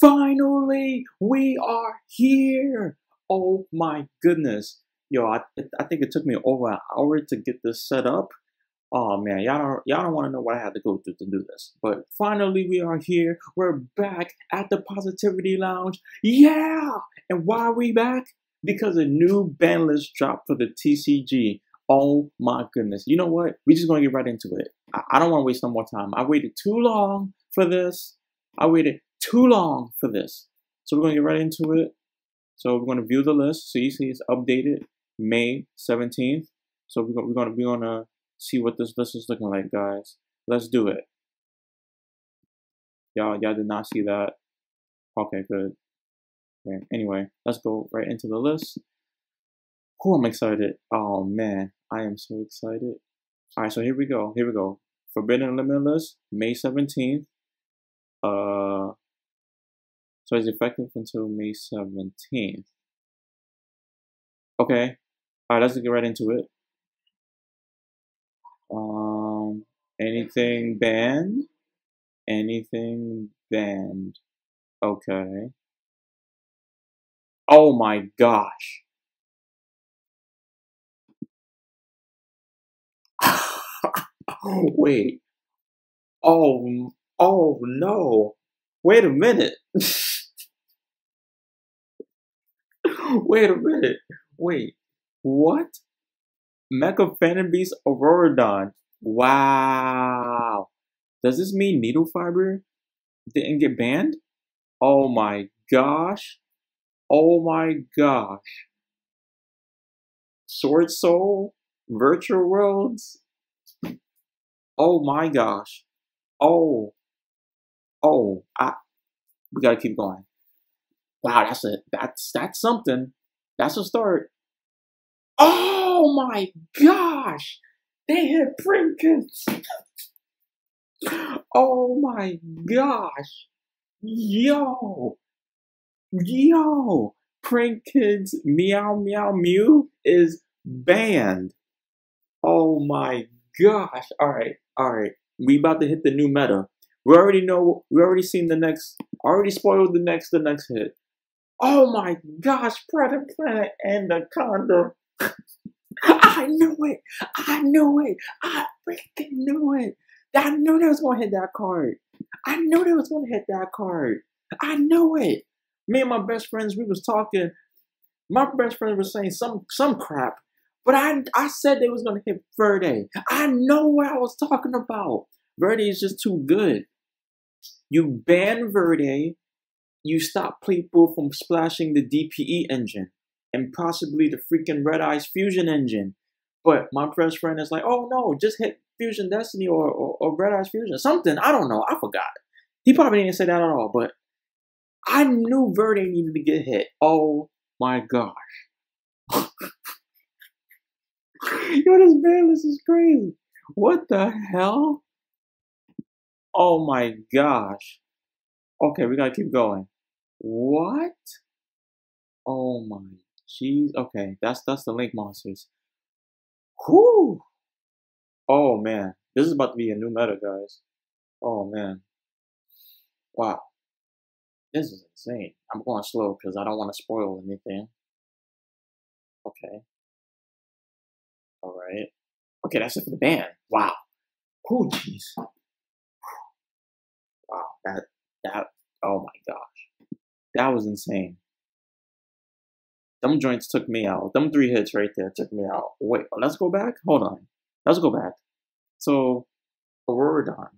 Finally, we are here. Oh my goodness. Yo, I, I think it took me over an hour to get this set up. Oh man, y'all don't y'all don't want to know what I had to go through to do this. But finally we are here. We're back at the Positivity Lounge. Yeah! And why are we back? Because a new band list dropped for the TCG. Oh my goodness. You know what? We're just gonna get right into it. I, I don't want to waste no more time. I waited too long for this. I waited too long for this. So we're gonna get right into it. So we're gonna view the list. So you see it's updated May 17th. So we're gonna we're gonna, we're gonna see what this list is looking like, guys. Let's do it. Y'all, y'all did not see that. Okay, good. Okay, anyway, let's go right into the list. Who I'm excited. Oh man, I am so excited. Alright, so here we go. Here we go. Forbidden Limitless, May 17th. Uh so it's effective until May 17th. Okay. Alright, let's get right into it. Um, anything banned? Anything banned? Okay. Oh my gosh. Wait. Oh, oh no. Wait a minute. Wait a minute. Wait. What? Mecha Phantom Beast Auroradon. Wow. Does this mean Needle Fiber didn't get banned? Oh my gosh. Oh my gosh. Sword Soul? Virtual Worlds? Oh my gosh. Oh. Oh. I, we gotta keep going. Wow, that's a that's that's something. That's a start. Oh my gosh! They hit Prank Kids! oh my gosh! Yo! Yo! Prank Kids Meow Meow Mew is banned. Oh my gosh. Alright, alright. We about to hit the new meta. We already know we already seen the next already spoiled the next the next hit. Oh my gosh, Predaplant and the condom. I knew it. I knew it. I freaking knew it. I knew they was gonna hit that card. I knew they was gonna hit that card. I knew it. Me and my best friends, we was talking. My best friend was saying some some crap, but I I said they was gonna hit Verte. I know what I was talking about. Verte is just too good. You ban Verte, you stop people from splashing the DPE engine and possibly the freaking Red Eyes Fusion engine. But my best friend is like, oh no, just hit Fusion Destiny or, or, or Red Eyes Fusion. Something. I don't know. I forgot. He probably didn't say that at all, but I knew Verte needed to get hit. Oh my gosh. Yo, this ban list is crazy. What the hell? Oh my gosh. Okay, we gotta keep going. What? Oh my jeez. Okay, that's that's the link monsters. Whoo! Oh man, this is about to be a new meta, guys. Oh man. Wow. This is insane. I'm going slow because I don't want to spoil anything. Okay. Alright. Okay, that's it for the band. Wow. Oh jeez. Wow, that that oh my gosh. That was insane. Them joints took me out. Them three hits right there took me out. Wait, let's go back. Hold on. Let's go back. So, Auroradon.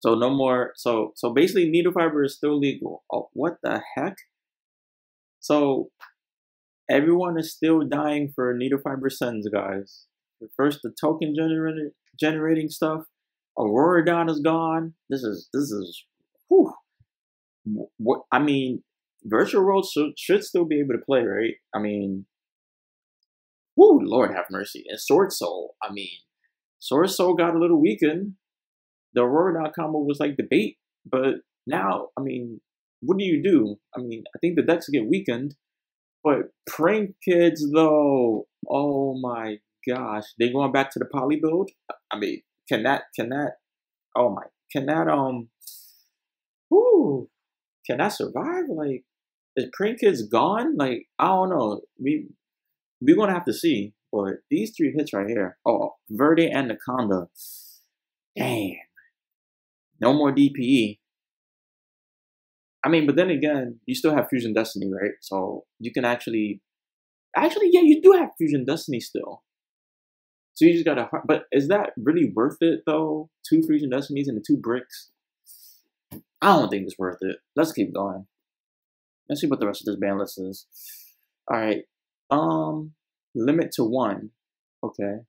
So no more. So so basically, needle fiber is still legal. Oh, what the heck? So everyone is still dying for needle fiber sends, guys. First, the token generating generating stuff. Auroradon is gone. This is this is. Whew. What I mean, Virtual World should, should still be able to play, right? I mean, whoo, Lord have mercy. And Sword Soul, I mean, Sword Soul got a little weakened. The Aurora combo was like debate, but now, I mean, what do you do? I mean, I think the decks get weakened, but Prank Kids, though, oh my gosh, they going back to the poly build? I mean, can that, can that, oh my, can that, um, whoo, can that survive? Like, is Prank Kids gone? Like, I don't know. We we're gonna have to see. But these three hits right here. Oh, Verte and Anaconda. Damn. No more DPE. I mean, but then again, you still have Fusion Destiny, right? So you can actually, actually, yeah, you do have Fusion Destiny still. So you just gotta, but is that really worth it though? Two Fusion Destinies and the two bricks? I don't think it's worth it. Let's keep going. Let's see what the rest of this ban list is. All right. Um, limit to one. Okay.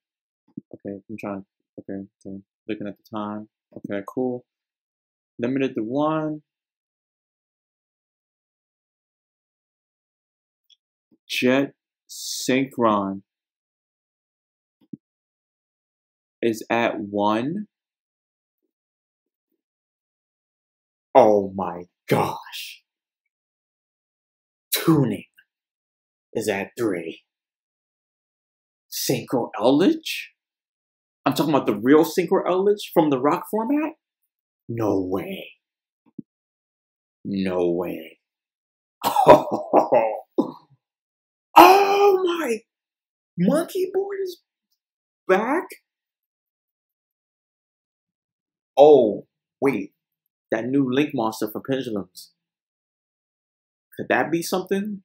Okay. I'm trying. Okay. Okay. Looking at the time. Okay. Cool. Limited to one. Jet Synchron is at one. Oh my gosh. Tuning is at three. Synchro Eldritch? I'm talking about the real Synchro Eldritch from the rock format? No way. No way. Oh, oh my monkey board is back? Oh, wait. That new Link Monster for Pendulums. Could that be something?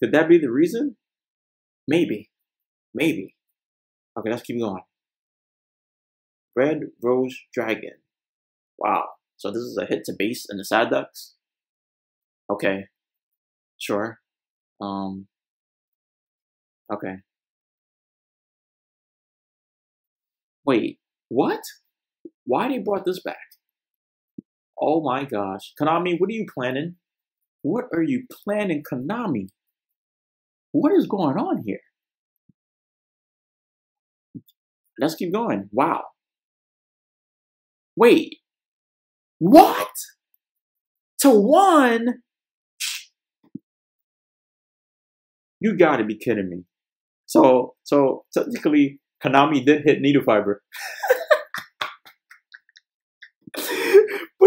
Could that be the reason? Maybe. Maybe. Okay, let's keep going. Red Rose Dragon. Wow. So this is a hit to base in the side ducks? Okay. Sure. Um. Okay. Wait, what? Why they brought this back? Oh my gosh. Konami, what are you planning? What are you planning, Konami? What is going on here? Let's keep going. Wow. Wait. What? To one? You gotta be kidding me. So, so technically, Konami did hit Needle Fiber.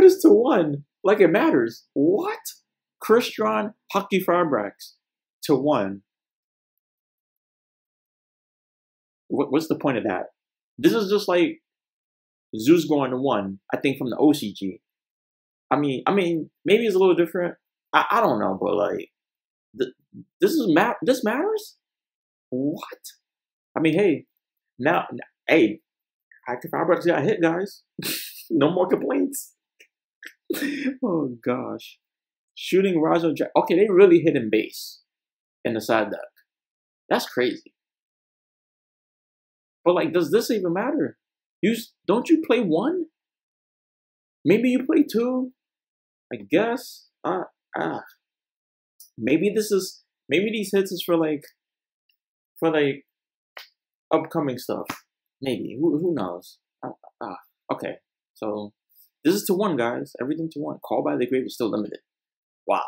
to one. Like it matters. What? Crystron Halqifibrax to one. What, what's the point of that? This is just like Zeus going to one. I think from the OCG. I mean, I mean, maybe it's a little different. I, I don't know, but like, th- this is ma- This matters. What? I mean, hey, now, hey, Active Fabrics got hit, guys. no more complaints. oh gosh, shooting Riser Dragon. Okay, they really hit him base in the side deck. That's crazy. But like, does this even matter? You don't you play one? Maybe you play two. I guess. Uh, uh, maybe this is maybe these hits is for like for like upcoming stuff. Maybe who who knows? Uh, uh, okay, so this is to one, guys. Everything to one. Call by the grave is still limited. Wow.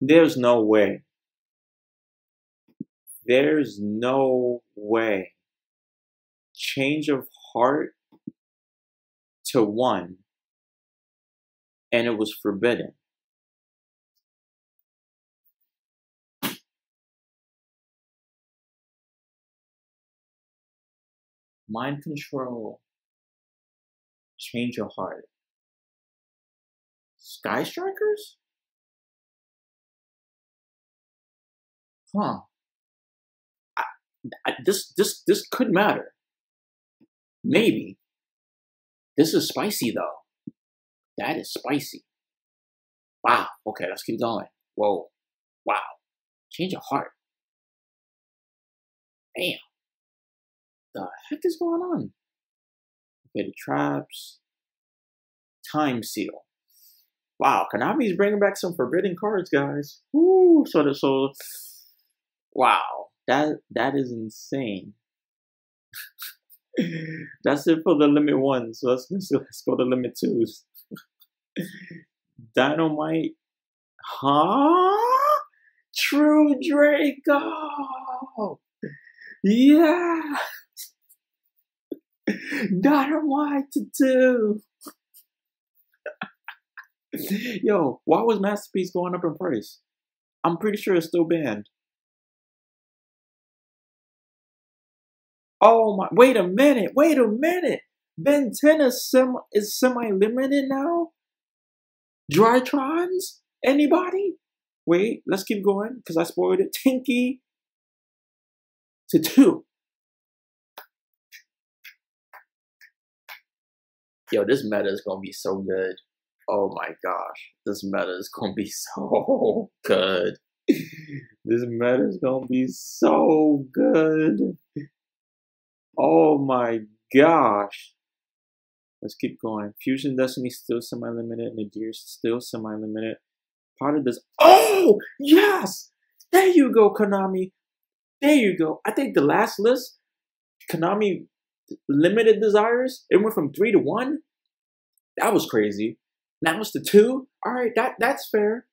There's no way. There's no way. Change of heart to one, and it was forbidden. Mind control. Change your heart. Sky Strikers? huh? I, I, this this this could matter. Maybe. This is spicy though. That is spicy. Wow. Okay, let's keep going. Whoa. Wow. Change of heart. Damn. The heck is going on? Okay, the traps. Time seal. Wow, Konami's bringing back some forbidden cards, guys. Woo! So, the, so Wow, that that is insane. That's it for the limit ones. So let's, let's go to limit twos. Dinomight Huh? True Draco. Yeah. Dinomight to do. Yo, why was Masterpeace going up in price? I'm pretty sure it's still banned. Oh my, wait a minute, wait a minute. Benten is, semi, is semi-limited now? Drytrons? Anybody? Wait, let's keep going because I spoiled it. Tenki to two. Yo, this meta is gonna be so good. Oh my gosh, this meta is gonna be so good. this meta is gonna be so good. Oh my gosh. Let's keep going. Fusion Destiny still semi-limited. Nadir's still semi-limited. Part of this. Oh, yes! There you go, Konami. There you go. I think the last list, Konami limited desires. It went from three to one. That was crazy. Now it's to two. All right, that that's fair.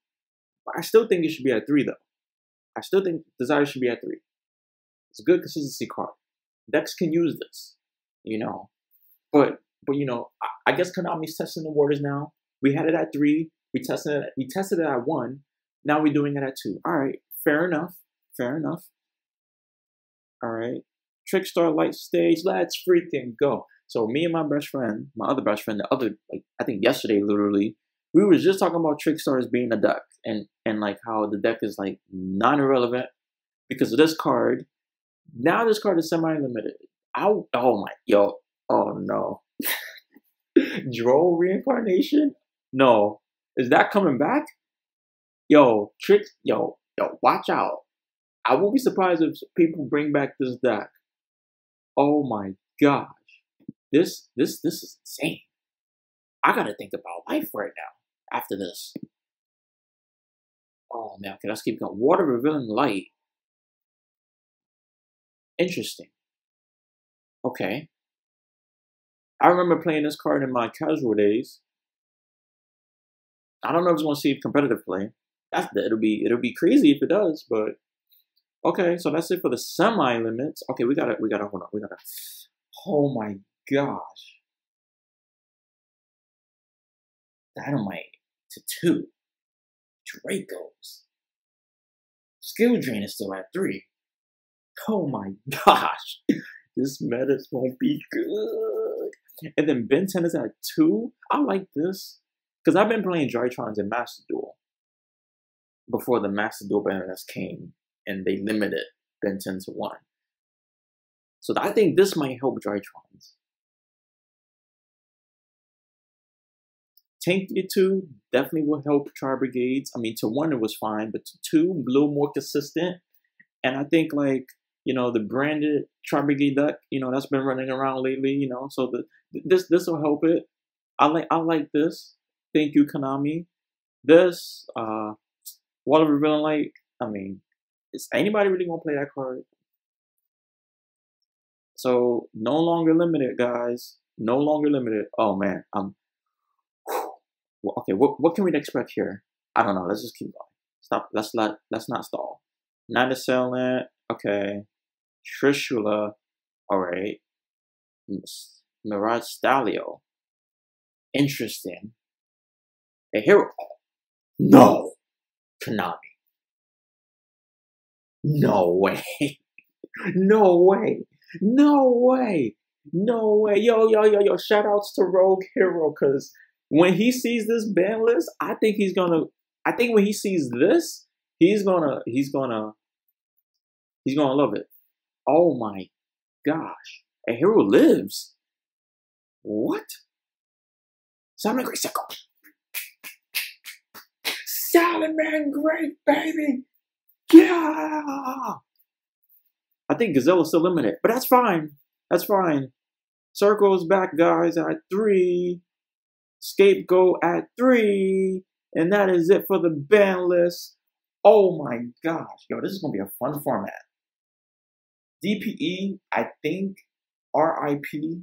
I still think it should be at three though. I still think desires should be at three. It's a good consistency card. Decks can use this, you know. But but you know, I, I guess Konami's testing the waters now. We had it at three. We tested it. We tested it at one. Now we're doing it at two. All right, fair enough. Fair enough. All right. Trickstar Light Stage. Let's freaking go. So me and my best friend, my other best friend, the other like I think yesterday literally, we was just talking about Trickstar as being a deck and and like how the deck is like non irrelevant because of this card. Now this card is semi-limited. Oh, oh my yo, oh no. Droll reincarnation? No. Is that coming back? Yo, trick yo, yo, watch out. I won't be surprised if people bring back this deck. Oh my gosh. This this this is insane. I gotta think about life right now after this. Oh man, okay, let's keep going. Wall of Revealing Light. Interesting. Okay. I remember playing this card in my casual days. I don't know if it's gonna see competitive play. That's it'll be it'll be crazy if it does, but okay, so that's it for the semi limits. Okay, we gotta we gotta hold on, we gotta oh my gosh. Dinomight to two. Dracos. Skill drain is still at three. Oh my gosh. This meta's won't be good. And then Benten is at two. I like this. Because I've been playing Drytrons in Master Duel before the Master Duel banners came and they limited Benten to one. So I think this might help Drytrons. Tenki to two definitely will help Tri Brigades. I mean, to one it was fine, but to two, a little more consistent. And I think like you know the branded Tri duck, you know that's been running around lately. You know, so the this this will help it. I like I like this. Thank you, Konami. This uh, Wall of Revealing Light. I mean, is anybody really gonna play that card? So no longer limited, guys. No longer limited. Oh man, I'm okay, what what can we expect here? I don't know. Let's just keep going. Stop. Let's let let's not stall. Not selling. Okay. Trishula. All right. Mirage Stallio. Interesting. A hero. No. Konami. No way. no way. No way. No way. Yo, yo, yo, yo. Shout outs to Rogue Hero because when he sees this ban list, I think he's gonna. I think when he sees this, he's gonna. He's gonna. He's gonna love it. Oh my gosh! A hero lives. What? Salamangreat Circle. Salamangreat Great, baby. Yeah. I think Gazelle is still limited, but that's fine. That's fine. Circle's back, guys, at three. Scapegoat at three. And that is it for the ban list. Oh my gosh. Yo, this is going to be a fun format. DPE, I think, RIP.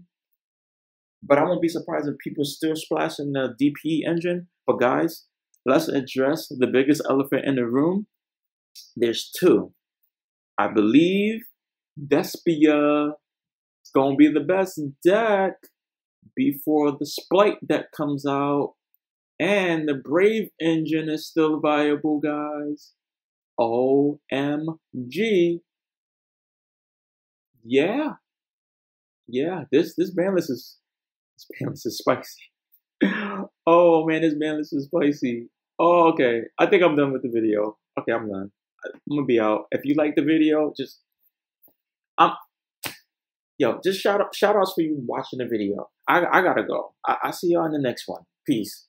But I won't be surprised if people still splash in the DPE engine. But guys, let's address the biggest elephant in the room. There's two. I believe Despia is to be the best deck before the Spright deck comes out. And the Brave engine is still viable, guys. OMG. Yeah. Yeah, this this ban list is this ban list is spicy. oh man, this ban list is spicy. Oh, okay. I think I'm done with the video. Okay, I'm done. I'm gonna be out. If you like the video, just um yo, just shout out shout outs for you watching the video. I I gotta go. I, I see y'all in the next one. Peace.